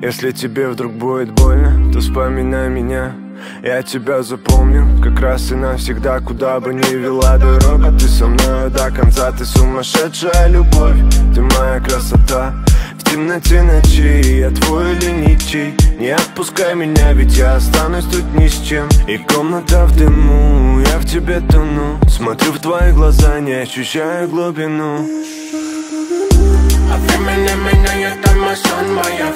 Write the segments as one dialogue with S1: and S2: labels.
S1: Если тебе вдруг будет больно, то вспоминай меня. Я тебя запомню, как раз и навсегда Куда бы ни вела дорога. Ты со мной до конца, ты сумасшедшая любовь. Ты моя красота. В темноте ночи Я твой или ничей Не отпускай меня, ведь я останусь тут ни с чем. И комната в дыму, я в тебе тону. Смотрю в твои глаза, не ощущаю глубину.
S2: А времени меня, мой сон, моя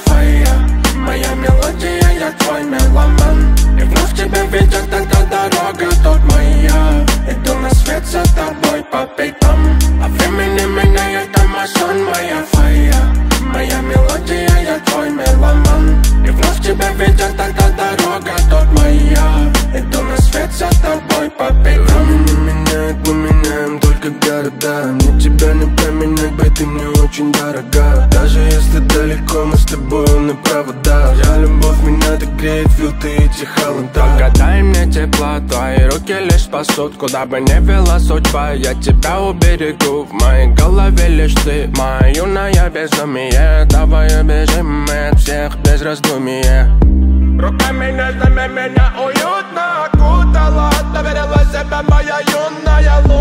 S1: только города Мне тебя не поменять, бэй, ты мне очень дорога. Даже если далеко, мы с тобой на провода. Я любовь, меня так греет, филты эти холода.
S2: Погадай мне тепло, твои руки лишь спасут. Куда бы ни вела судьба, я тебя уберегу. В моей голове лишь ты, моя юная безумие Давай убежим от всех без раздумия. Руками нежными меня уютно окутала. Доверила себе моя юная лунная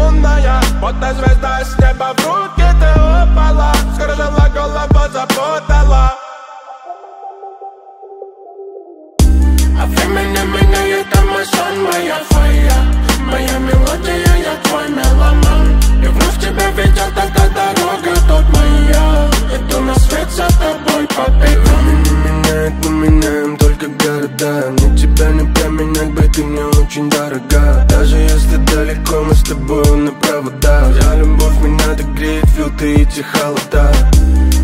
S2: Вот и звезда с неба в руки ты упала Скружила голову, запутала А времени меня это мой сон, моя фая
S1: не поменять, бэй, ты мне очень дорога. Даже если далеко, мы с тобой на проводах Я любовь, меня так греет, филты эти холода.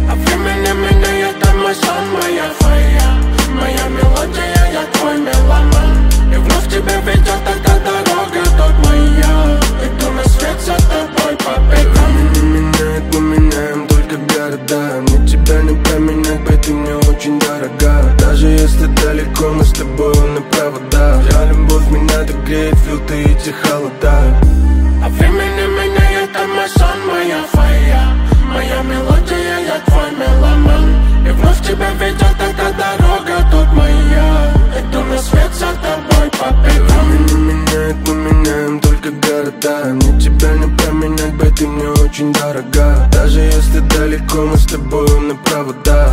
S2: А времени меня это мой сон, моя фая Моя мелодия, я твой меломан. И вновь тебя ведет эта дорога тут моя Иду на свет за тобой по пятам
S1: Времени меняет, мы меняем только города проводах Я любовь, меня так греет, филты эти холода.
S2: А времени меня это мой сон, моя фая Моя мелодия, я твой меломан. И вновь тебя ведет эта дорога тут моя. Иду на свет за тобой по пятам.
S1: Времени меняет, мы меняем только города. Мне тебя не поменять, бэй, ты мне очень дорога. Даже если далеко, мы с тобой на проводах